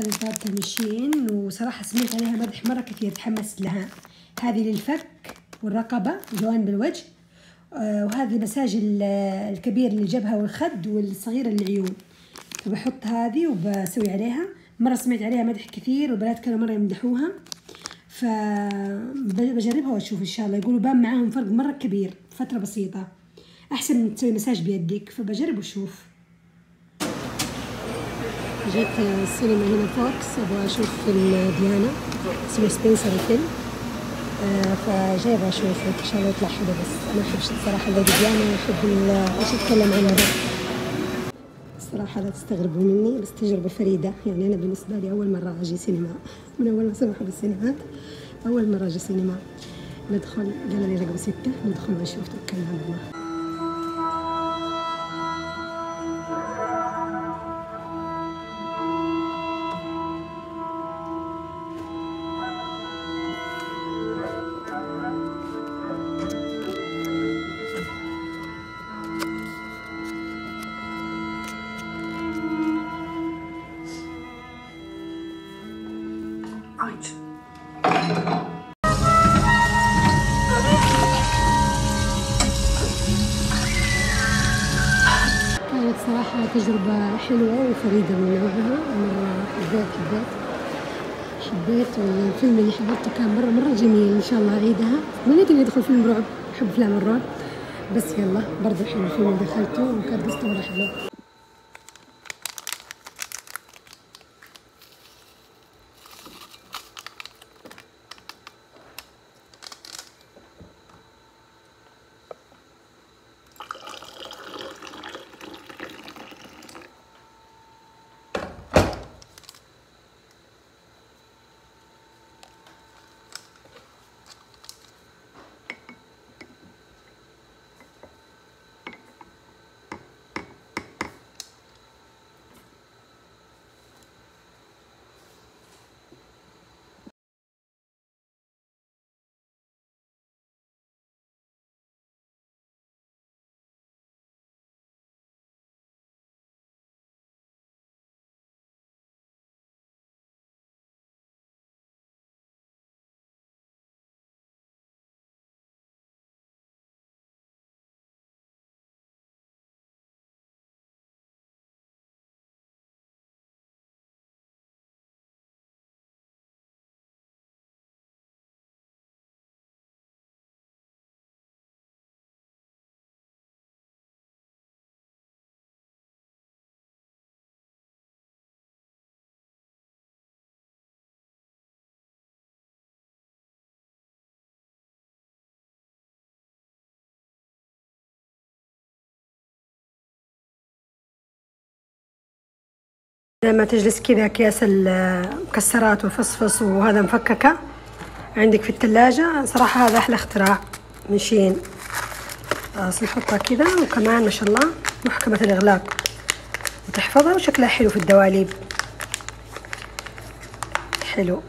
البابة مشين وصراحة سمعت عليها مدح مرة كثير تحمست لها. هذه للفك والرقبة وجوانب الوجه آه، وهذه مساج الكبير للجبهة والخد والصغيرة للعيون. فبحط هذه وبسوي عليها. مرة سمعت عليها مدح كثير والبنات كانوا مرة يمدحوها. فبجربها وأشوف إن شاء الله. يقولوا بان معاهم فرق مرة كبير فترة بسيطة. أحسن من تسوي مساج بيدك فبجرب واشوف جيت السينما هنا VOX أبغى أشوف فيلم ديانا اسمه سبنسر الفيلم. آه فجايبة أشوف إن شاء الله يطلع حلو بس أنا احب الصراحة الليدي ديانا أحب إيش اتكلم عنها الصراحة لا تستغربوا مني بس تجربة فريدة. يعني أنا بالنسبة لي أول مرة أجي سينما. من أول ما سمحوا بالسينمات أول مرة أجي سينما. ندخل قال لي رقم ستة ندخل ونشوف توكلنا على الله كانت صراحة تجربة حلوة وفريدة من نوعها. مرة حبيت حبيت. حبيت والفيلم اللي حضرته كان مرة مرة جميل. إن شاء الله أعيدها. تمنيت إني أدخل فيلم رعب. أحب أفلام الرعب. بس يلا برضه حلو الفيلم اللي دخلته وكان قصته مرة حلو لما تجلس كذا أكياس المكسرات والفصفص وهذا مفككة عندك في الثلاجة صراحة هذا أحلى اختراع من شين. نحطها كذا وكمان ما شاء الله محكمة الإغلاق وتحفظها وشكلها حلو في الدواليب. حلو.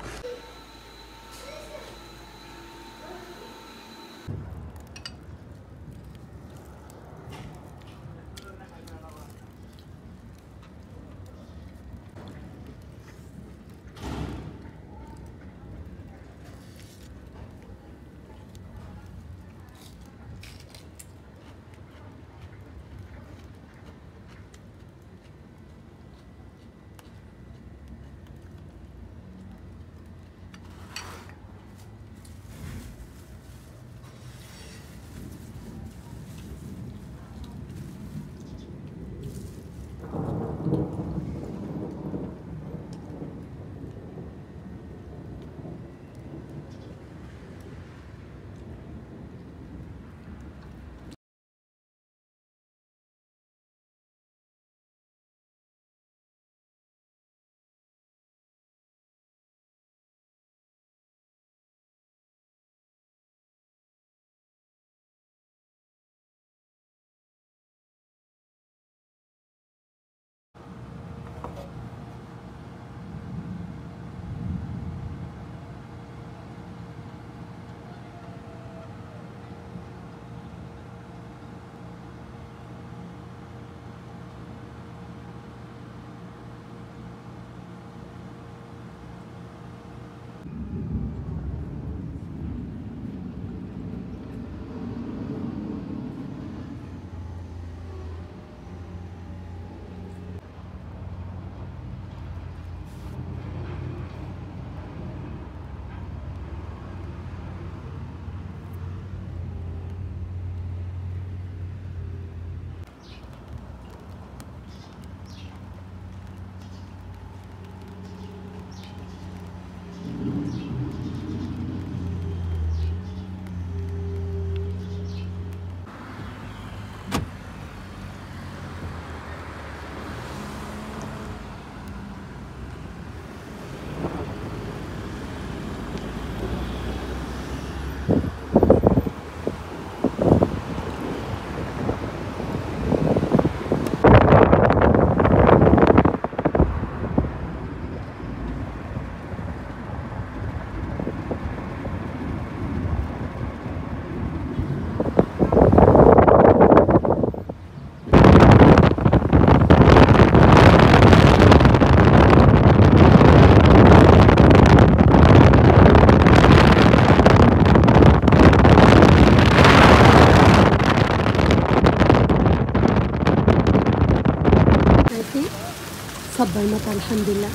صب المطر الحمد لله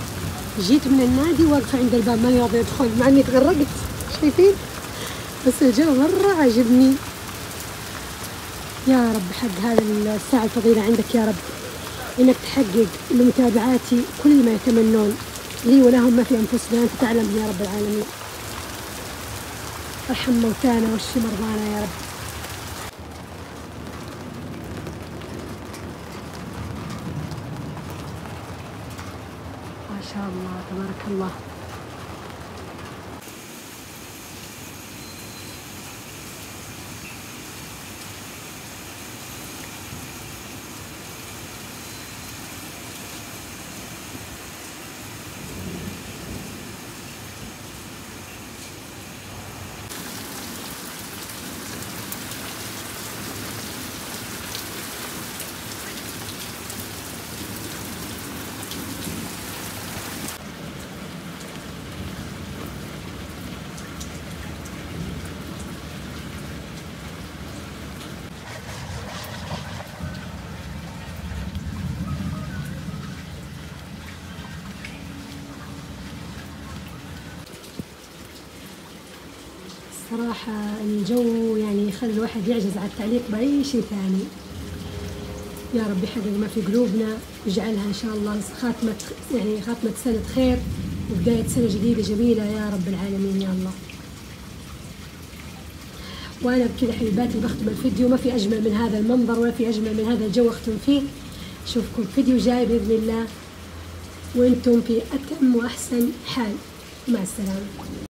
جيت من النادي واقفة عند الباب ماني راضية أدخل مع إني تغرقت. شايفين بس الجو مرة عجبني. يا رب حق هذا الساعة الفضيلة عندك يا رب. إنك تحقق لمتابعاتي كل ما يتمنون. لي ولهم ما في أنفسنا أنت تعلم يا رب العالمين. أرحم موتانا واشفي مرضانا يا رب ما شاء الله تبارك الله. صراحة الجو يعني يخلي الواحد يعجز على التعليق بأي شيء ثاني. يا رب يحقق ما في قلوبنا ويجعلها إن شاء الله خاتمة يعني خاتمة سنة خير وبداية سنة جديدة جميلة يا رب العالمين يا الله. وأنا بكذا حبيباتي بختم الفيديو ما في أجمل من هذا المنظر ولا في أجمل من هذا الجو أختم فيه. أشوفكم فيديو جاي بإذن الله. وأنتم في أتم وأحسن حال. مع السلامة.